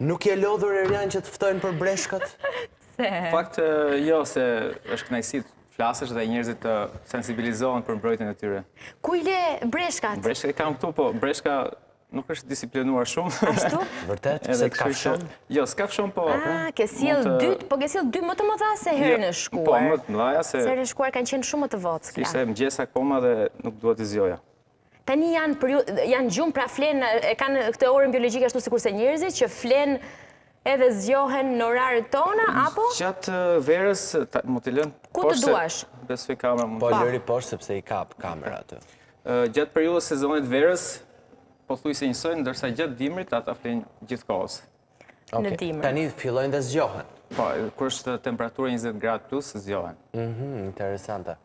Nuk je lodhur Erjan që të ftojnë për breshkët? Pse? Në fakt jo se është kënaqësi të flasësh dhe njerëzit të sensibilizohen për mbrojtjen e tyre. Ku i le breshkat? Breshkat i kam këtu, po breshka nuk është disiplinuar shumë. Ashtu? Vërtet, se të kafshon? Jo, s'kafshon, po... A, ah, ke sjellë dy, po ke sjellë dy më të mëdha se herën, jo, e shkuar. Po, më të mëdha, se... Se herën e shkuar kanë qenë shumë më të vockla. Ishte mëngjes akoma dhe nuk duhet t'i zgjoja. Tani janë në gjumë, pra flenë, e kanë këtë orën biologjike ashtu sikurse njerëzit që flenë edhe zgjohen në oraret tona, apo? Gjatë verës, mund t'i lë poshtë... Ku të duash? Besoj kamera mund të... Po lëri poshtë sepse i kap kamera atje. Gjatë periudhës, sezonit të verës, pothuajse njësoj, ndërsa gjatë dimrit, ata flenë gjithë kohës. në dimër. Tani fillojnë dhe zgjohen. Po, kur është temperaturë 20 gradë plus, zgjohen. Mhm, interesante.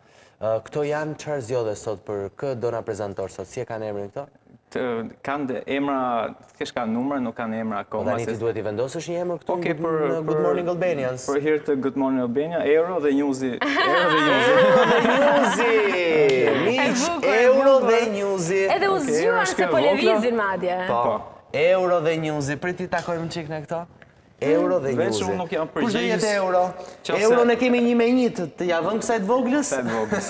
Këto janë çfarë zgjodhe sot për kë do na prezantosh sot, si e kanë emrin këto? Kanë emra, te ne kanë numra, nuk kanë emra akoma. Po, tani ti duhet t'i vendosësh një emër këtu në Good Morning Albania. Për hir të Good Morning Albania, euro dhe njuzi. Euro dhe njuzi. Euro dhe njuzi. Miq, euro dhe njuzi. Edhe u zgjuan se po lëvizin madje. Po, po. Euro dhe njuzi, prit t'i takojmë një çik ne këto. Euro dhe njuzi. Veç unë nuk jam përgjegjës. Kush do jetë euro? Euro ne kemi një me një të t'ia vëmë kësaj të voglës. Kësaj të voglës.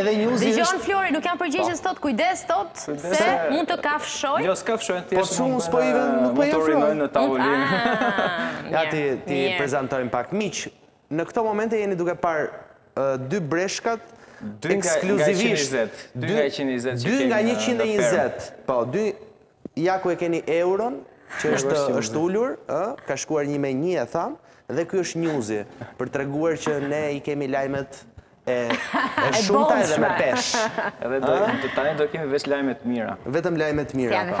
Edhe njuzi është. Dëgjon Flori, nuk jam përgjegjës po. Thotë kujdes thotë se mund të kafshojë. Jo, s'kafshon, ti po je shumë mos po i vën, nuk po i afroj në tavolinë. Ah, ja t'i, t'i prezantojmë pak miq. Në këto momente jeni duke parë dy breshkat ekskluzivisht. Dy nga 120 që kemi në fermë. Dy nga 120. Po, dy, ja ku e keni euron, që është ulur, ka shkuar një me një e thamë, dhe kjo është njuzi, për të treguar që ne i kemi lajmet e shumta edhe me peshë. Edhe tani do kemi veç lajme të mira. Vetëm lajme të mira, po.